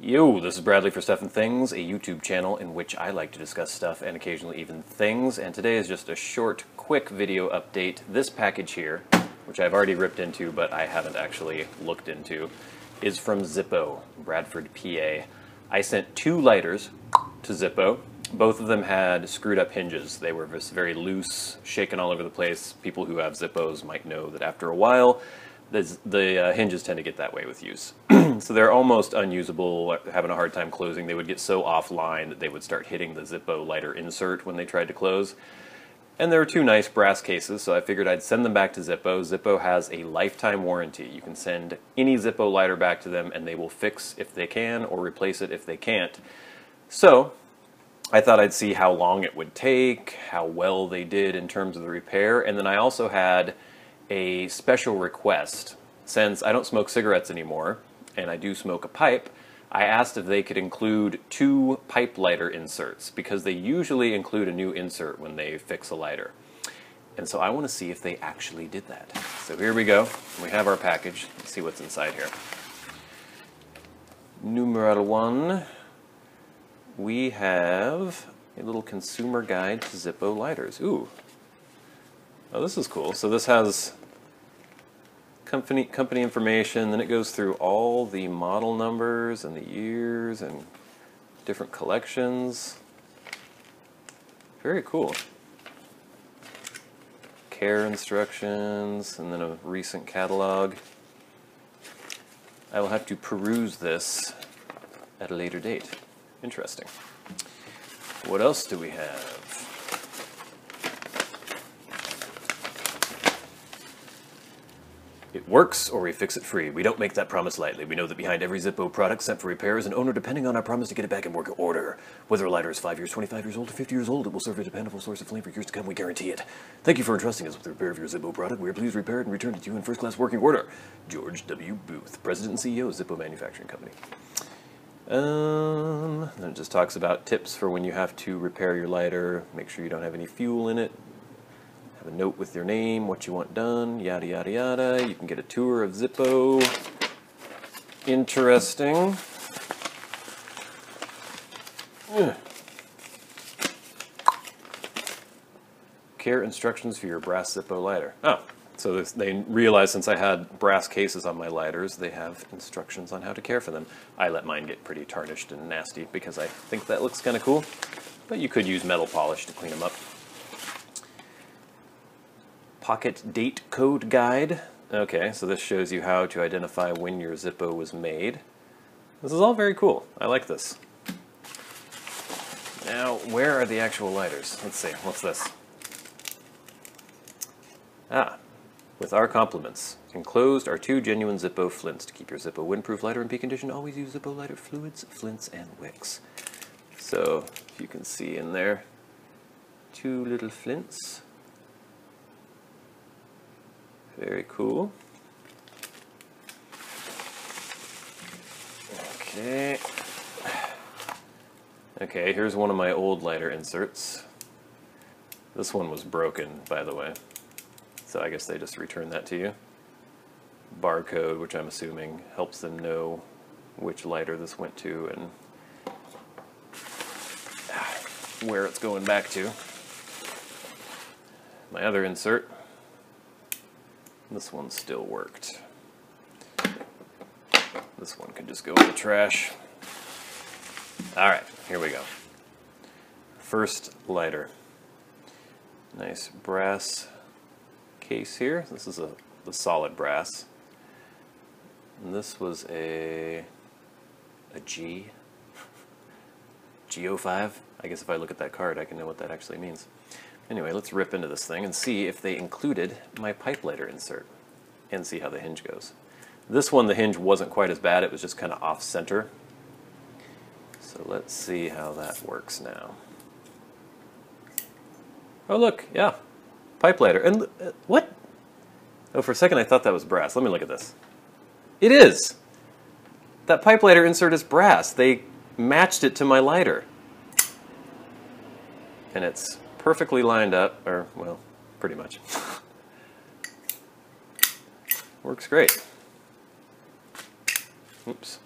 Yo, this is Bradley for Stuff and Things, a YouTube channel in which I like to discuss stuff and occasionally even things. And today is just a short, quick video update. This package here, which I've already ripped into but I haven't actually looked into, is from Zippo, Bradford, PA. I sent two lighters to Zippo. Both of them had screwed up hinges. They were just very loose, shaken all over the place. People who have Zippos might know that after a while, the, uh, hinges tend to get that way with use. so they're almost unusable, having a hard time closing. They would get so offline that they would start hitting the Zippo lighter insert when they tried to close. And there were two nice brass cases, so I figured I'd send them back to Zippo. Zippo has a lifetime warranty. You can send any Zippo lighter back to them and they will fix if they can or replace it if they can't. So I thought I'd see how long it would take, how well they did in terms of the repair, and then I also had a special request. Since I don't smoke cigarettes anymore, and I do smoke a pipe, I asked if they could include two pipe lighter inserts, because they usually include a new insert when they fix a lighter. And so I want to see if they actually did that. So here we go. We have our package. Let's see what's inside here. Numero one, we have a little consumer guide to Zippo lighters. Ooh. Oh, this is cool. So this has company company information. Then it goes through all the model numbers and the years and different collections. Very cool. Care instructions and then a recent catalog. I will have to peruse this at a later date. Interesting. What else do we have? It works or we fix it free. We don't make that promise lightly. We know that behind every Zippo product sent for repair is an owner depending on our promise to get it back in working order. Whether a lighter is 5 years, 25 years old, or 50 years old, it will serve as a dependable source of flame for years to come. We guarantee it. Thank you for entrusting us with the repair of your Zippo product. We are pleased to repair it and return it to you in first class working order. George W. Booth, President and CEO of Zippo Manufacturing Company. Um, then it just talks about tips for when you have to repair your lighter. Make sure you don't have any fuel in it a note with your name, what you want done, yada yada yada. You can get a tour of Zippo. Interesting. Care instructions for your brass Zippo lighter. Oh, so this, they realized since I had brass cases on my lighters, they have instructions on how to care for them. I let mine get pretty tarnished and nasty because I think that looks kind of cool, but you could use metal polish to clean them up. Pocket Date Code Guide. Okay, so this shows you how to identify when your Zippo was made. This is all very cool. I like this. Now, where are the actual lighters? Let's see, what's this? Ah, with our compliments. Enclosed are two genuine Zippo flints. To keep your Zippo windproof lighter in peak condition, always use Zippo lighter fluids, flints, and wicks. So, if you can see in there, two little flints. Very cool. Okay. Okay, here's one of my old lighter inserts. This one was broken, by the way. So I guess they just return that to you. Barcode, which I'm assuming helps them know which lighter this went to and where it's going back to. My other insert this one still worked. This one can just go in the trash. All right, here we go. First lighter. Nice brass case here. This is a the solid brass. And this was a a G G05. I guess if I look at that card, I can know what that actually means. Anyway, let's rip into this thing and see if they included my pipe lighter insert and see how the hinge goes. This one, the hinge wasn't quite as bad. It was just kind of off center. So let's see how that works now. Oh, look, yeah, pipe lighter. And uh, what? Oh, for a second I thought that was brass. Let me look at this. It is. That pipe lighter insert is brass. They matched it to my lighter. And it's perfectly lined up, or, well, pretty much. Works great. Oops.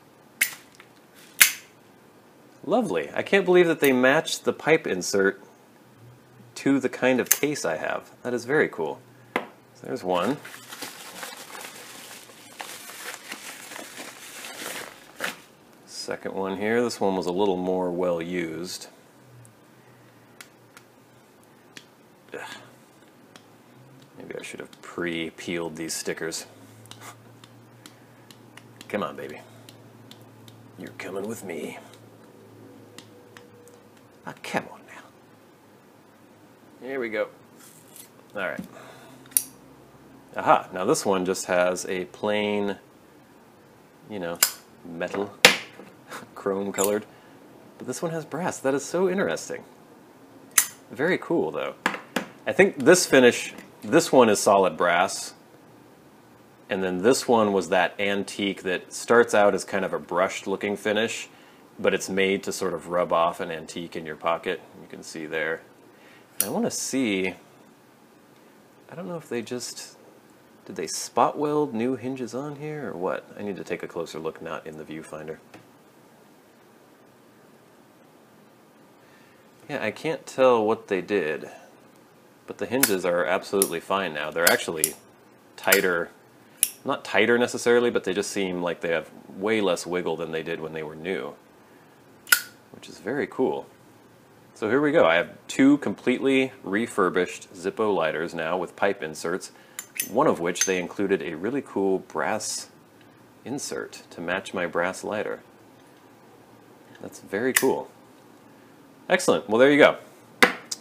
Lovely. I can't believe that they matched the pipe insert to the kind of case I have. That is very cool. So there's one. Second one here. This one was a little more well used. Ugh. Maybe I should have pre-peeled these stickers. Come on, baby. You're coming with me. Ah, come on now. Here we go. All right. Aha, now this one just has a plain, you know, metal, chrome colored. But this one has brass. That is so interesting. Very cool, though. I think this finish, this one is solid brass. And then this one was that antique that starts out as kind of a brushed looking finish, but it's made to sort of rub off an antique in your pocket. You can see there. I want to see, I don't know if they just, did they spot weld new hinges on here or what? I need to take a closer look, not in the viewfinder. Yeah, I can't tell what they did, but the hinges are absolutely fine now. They're actually tighter, not tighter necessarily, but they just seem like they have way less wiggle than they did when they were new, which is very cool. So here we go. I have two completely refurbished Zippo lighters now with pipe inserts, one of which they included a really cool brass insert to match my brass lighter. That's very cool. Excellent. Well, there you go.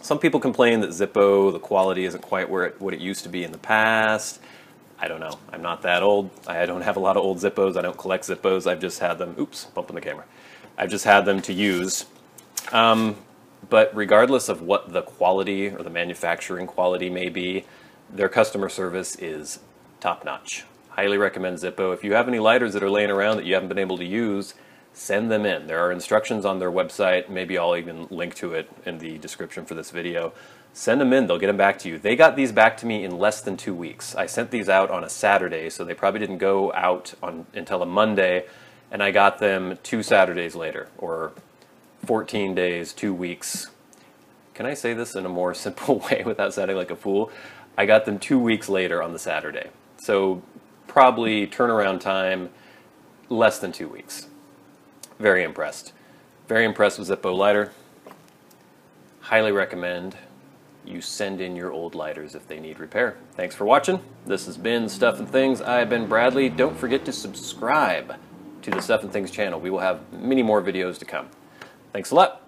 Some people complain that Zippo, the quality isn't quite where it, what it used to be in the past. I don't know. I'm not that old. I don't have a lot of old Zippos. I don't collect Zippos. I've just had them. Oops, bumping the camera. I've just had them to use. Um, but regardless of what the quality or the manufacturing quality may be, their customer service is top notch. Highly recommend Zippo. If you have any lighters that are laying around that you haven't been able to use, send them in. There are instructions on their website. Maybe I'll even link to it in the description for this video. Send them in, they'll get them back to you. They got these back to me in less than two weeks. I sent these out on a Saturday, so they probably didn't go out on until a Monday, and I got them two Saturdays later, or 14 days, two weeks. Can I say this in a more simple way without sounding like a fool? I got them two weeks later on the Saturday. So probably turnaround time less than two weeks. Very impressed. Very impressed with Zippo lighter. Highly recommend you send in your old lighters if they need repair. Thanks for watching. This has been Stuff and Things. I've been Bradley. Don't forget to subscribe to the Stuff and Things channel. We will have many more videos to come. Thanks a lot.